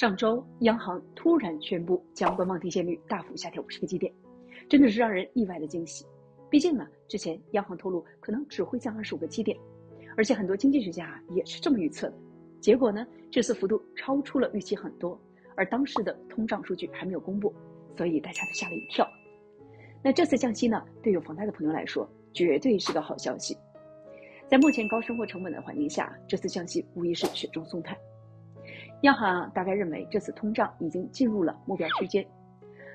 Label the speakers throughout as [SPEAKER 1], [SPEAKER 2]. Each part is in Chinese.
[SPEAKER 1] 上周央行突然宣布将官方提现率大幅下调五十个基点，真的是让人意外的惊喜。毕竟呢，之前央行透露可能只会降二十五个基点，而且很多经济学家啊也是这么预测的。结果呢，这次幅度超出了预期很多，而当时的通胀数据还没有公布，所以大家都吓了一跳。那这次降息呢，对有房贷的朋友来说绝对是个好消息。在目前高生活成本的环境下，这次降息无疑是雪中送炭。央行大概认为这次通胀已经进入了目标区间，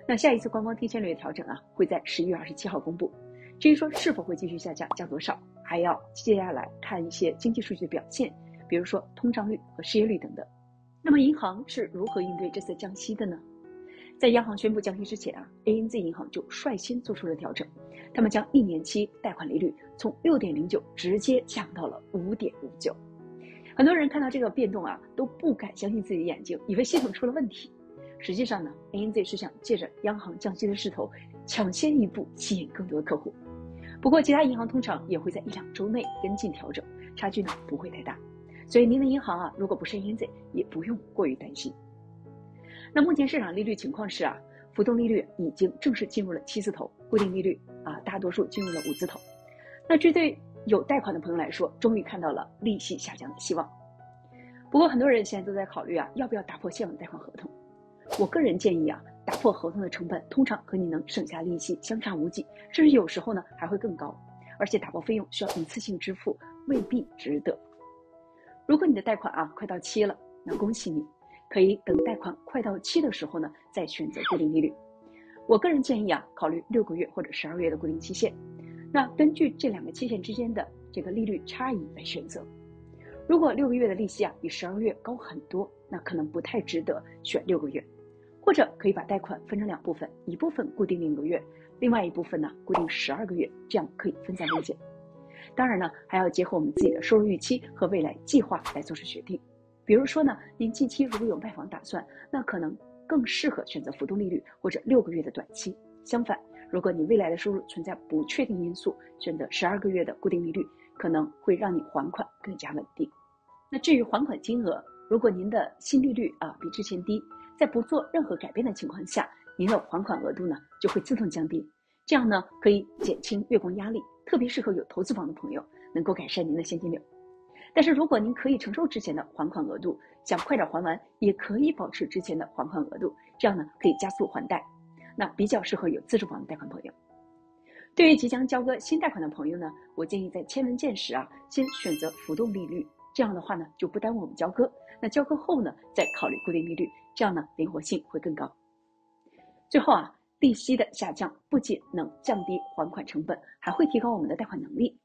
[SPEAKER 1] 那下一次官方提现率的调整啊，会在十一月二十七号公布。至于说是否会继续下降，降多少，还要接下来看一些经济数据的表现，比如说通胀率和失业率等等。那么银行是如何应对这次降息的呢？在央行宣布降息之前啊，ANZ 银行就率先做出了调整，他们将一年期贷款利率从六点零九直接降到了五点五九。很多人看到这个变动啊，都不敢相信自己的眼睛，以为系统出了问题。实际上呢，ANZ 是想借着央行降息的势头，抢先一步吸引更多的客户。不过，其他银行通常也会在一两周内跟进调整，差距呢不会太大。所以您的银行啊，如果不是 ANZ，也不用过于担心。那目前市场利率情况是啊，浮动利率已经正式进入了七字头，固定利率啊，大多数进入了五字头。那这对有贷款的朋友来说，终于看到了利息下降的希望。不过，很多人现在都在考虑啊，要不要打破现有的贷款合同？我个人建议啊，打破合同的成本通常和你能省下利息相差无几，甚至有时候呢还会更高。而且打包费用需要一次性支付，未必值得。如果你的贷款啊快到期了，那恭喜你，可以等贷款快到期的时候呢再选择固定利率。我个人建议啊，考虑六个月或者十二个月的固定期限。那根据这两个期限之间的这个利率差异来选择，如果六个月的利息啊比十二个月高很多，那可能不太值得选六个月，或者可以把贷款分成两部分，一部分固定六个月，另外一部分呢固定十二个月，这样可以分散风险。当然呢，还要结合我们自己的收入预期和未来计划来做出决定。比如说呢，您近期如果有卖房打算，那可能更适合选择浮动利率或者六个月的短期。相反，如果你未来的收入存在不确定因素，选择十二个月的固定利率可能会让你还款更加稳定。那至于还款金额，如果您的新利率啊比之前低，在不做任何改变的情况下，您的还款额度呢就会自动降低，这样呢可以减轻月供压力，特别适合有投资房的朋友，能够改善您的现金流。但是如果您可以承受之前的还款额度，想快点还完，也可以保持之前的还款额度，这样呢可以加速还贷。那比较适合有自住房的贷款朋友。对于即将交割新贷款的朋友呢，我建议在签文件时啊，先选择浮动利率，这样的话呢，就不耽误我们交割。那交割后呢，再考虑固定利率，这样呢，灵活性会更高。最后啊，利息的下降不仅能降低还款成本，还会提高我们的贷款能力。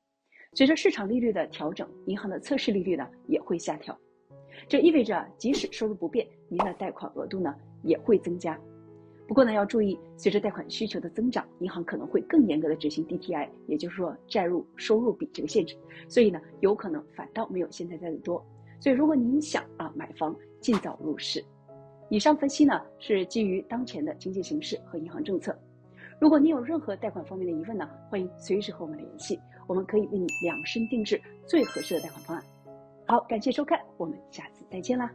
[SPEAKER 1] 随着市场利率的调整，银行的测试利率呢也会下调。这意味着，即使收入不变，您的贷款额度呢也会增加。不过呢，要注意，随着贷款需求的增长，银行可能会更严格的执行 DTI，也就是说债务收入比这个限制，所以呢，有可能反倒没有现在贷的多。所以，如果您想啊买房，尽早入市。以上分析呢是基于当前的经济形势和银行政策。如果您有任何贷款方面的疑问呢，欢迎随时和我们联系，我们可以为你量身定制最合适的贷款方案。好，感谢收看，我们下次再见啦。